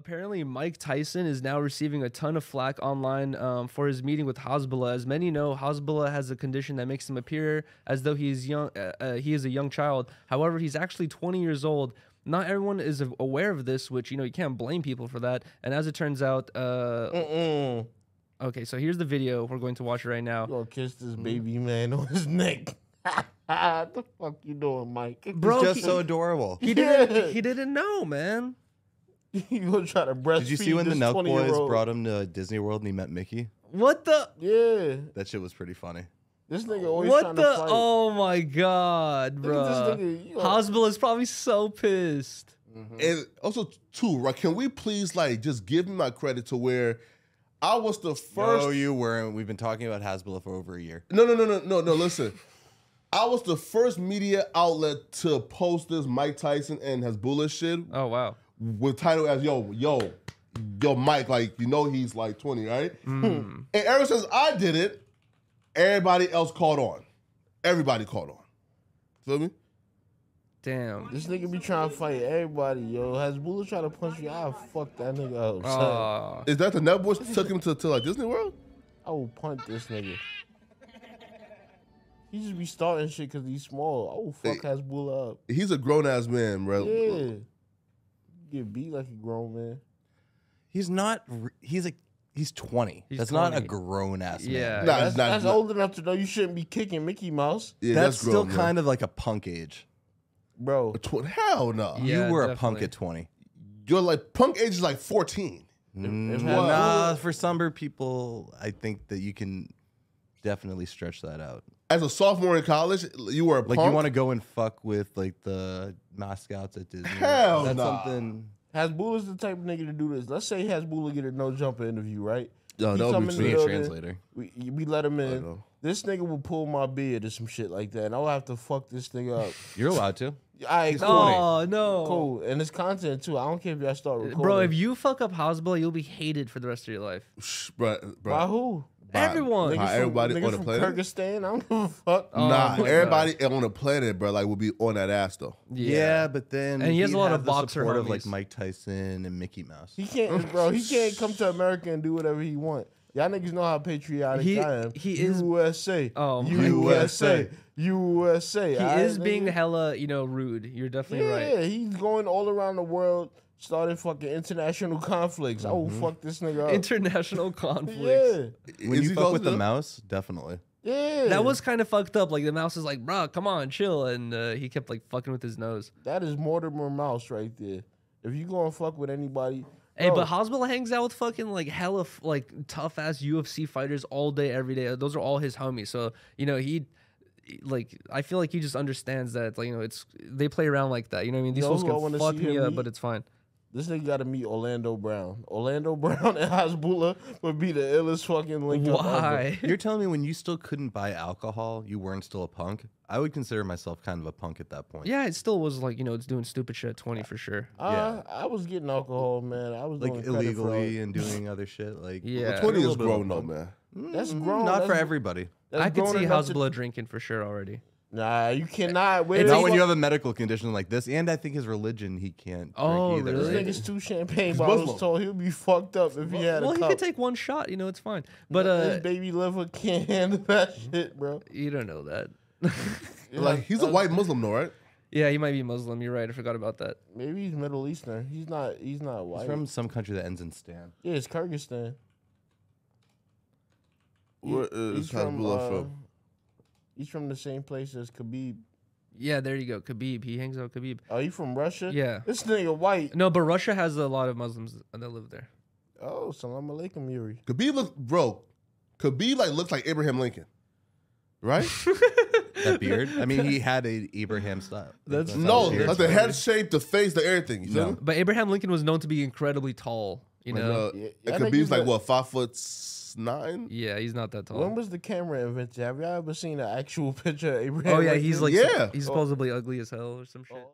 apparently Mike Tyson is now receiving a ton of flack online um, for his meeting with Hasbulla. As many know, Hasbulla has a condition that makes him appear as though he is young. Uh, uh, he is a young child. However, he's actually 20 years old. Not everyone is aware of this, which you know you can't blame people for that. And as it turns out, uh, Mm-mm. okay, so here's the video we're going to watch right now. You gonna kiss this baby man on his neck? what the fuck you doing, Mike? Bro, It's just he- so adorable. He didn't. He didn't know, man. you gonna try to breastfeed? Did you see when the this Nelk Boys brought him to Disney World and he met Mickey? What the? Yeah, That shit was pretty funny. this nigga always What trying the? to fight. Oh my god, bro. at nigga. You gonna- is probably so pissed. Mm-hmm. And also, too, right? Can we please like just give me my credit to where I was the first? No, you weren't. We've been talking about Hasbulla for over a year. No, no, no, no, no, no. Listen, I was the first media outlet to post this Mike Tyson and Hasbulla shit Oh wow. With title as yo, yo, yo, Mike. Like you know he's like twenty, right? Mm. And ever since I did it, everybody else caught on. Everybody caught on. Feel me? Damn. This nigga be trying to fight everybody, yo. Hasbulla try to punch you, I'll fuck that nigga up. son. Aw. Is that the Nelk Boys took him to, to like Disney World? I will punt this nigga. He just be starting shit because he's small. I will fuck Hasbulla up. He's a grown ass man, bro. Yeah. Get beat like a grown man. He's not. re- He's a. He's twenty. He's That's not a 20. grown ass man. Yeah. Nah, That's, it's not- that's not- old enough to know you shouldn't be kicking Mickey Mouse, Yeah, that's, still grown, kind of like a punk age. bro. tw- hell no. Yeah, you were a punk definitely. at twenty. You're like punk age is like 14. Mm, if nah, for some people, I think that you can definitely stretch that out. As a sophomore in college, you were a Like punk. you want to go and fuck with like the mascots at Disney. Hell That's nah. something. Hasbulla's the type of nigga to do this. Let's say Hasbulla get a no jumper interview, right? Yo, He that would be in We the a translator. We, we let him in. This nigga will pull my beard or some shit like that, and I'll have to fuck this nigga up. You're allowed to. All right, cool. Oh no. Cool. And it's content too. I don't care if y'all start recording. Bro, if you fuck up Hasbulla, you'll be hated for the rest of your life. Shh, bro, bro. By who? By- Everyone. by Niggas everybody from, on the planet. Kyrgyzstan? I don't give a fuck. Oh nah, my everybody on the planet, bro, like will be on that ass though. Yeah, but then And he has a lot of the boxer support of like. Mike Tyson and Mickey Mouse. He can't, bro. He can't come to America and do whatever he want. Y'all niggas know how patriotic He- I am. he is- USA. Oh my USA. USA. He alright, is being nigga? hella, you know, rude. You're definitely Yeah, right. Yeah, he's going all around the world, starting fucking international conflicts. I will Mm-hmm. fuck this nigga up. International conflicts. yeah, When Is you he fuck close with the enough? mouse, definitely. yeah. That was kind of fucked up. Like the mouse is like, bro, come on, chill, and uh, he kept like fucking with his nose. that is Mortimer Mouse right there. If you gonna fuck with anybody, Hey, bro, but Hasbulla hangs out with fucking like hella f- like tough ass UFC fighters all day, every day. Those are all his homies. So you know he, like, I feel like he just understands that like you know it's they play around like that. You know what I mean? These know fools who I can wanna fuck see me him up, meet? but it's fine. This nigga got to meet Orlando Brown. Orlando Brown and Hasbulla would be the illest fucking link up ever. Why? You're telling me when you still couldn't buy alcohol, you weren't still a punk? I would consider myself kind of a punk at that point. yeah, it still was like you know it's doing stupid shit at twenty for sure. Uh, I was getting alcohol, man. I was Like doing credit illegally fraud. and doing other shit. Like Yeah. Twenty is little bit grown though, punk. man. That's Mm, grown. Not for That's- everybody. that's I could grown see enough to- Hasbulla drinking for sure already. Nah, you cannot. Where It's the Not when you have a medical condition like this, and I think his religion he can't Oh, drink either. really? This nigga's two champagne He's bottles Muslim. tall. He'll be fucked up if he had well, a he could take one shot. You know, it's fine. But His uh, baby liver can't handle that shit, bro. you don't know that. Like he's a white Muslim though, right? yeah, he might be Muslim. You're right. I forgot about that. Maybe he's Middle Eastern. He's not. He's not white. He's from some country that ends in Stan. yeah, it's Kyrgyzstan. Where He's from. Hasbulla Uh, from? He's from the same place as Khabib. Yeah, there you go. Khabib. He hangs out with Khabib. Are you from Russia? Yeah. This nigga white. No, but Russia has a lot of Muslims that live there. Oh, salam alaikum, Yuri. Khabib look, bro. Khabib like looks like Abraham Lincoln, right? That beard. I mean, he had a Abraham style. That's- how no, the beard's like the head shape, the face, the everything. You No. me? But Abraham Lincoln was known to be incredibly tall. You Like, know. uh, Yeah, and Khabib's like got- what five foot s- nine? yeah, he's not that tall. When was the camera invented? Have y'all ever seen an actual picture of Abraham? Oh yeah, Lincoln? he's like Yeah. he's supposedly ugly as hell or some shit. Oh.